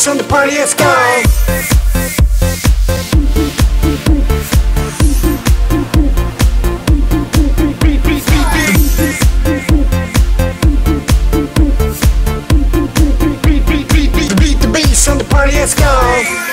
It's time the party, let's! Beat the bass on the party, let's go!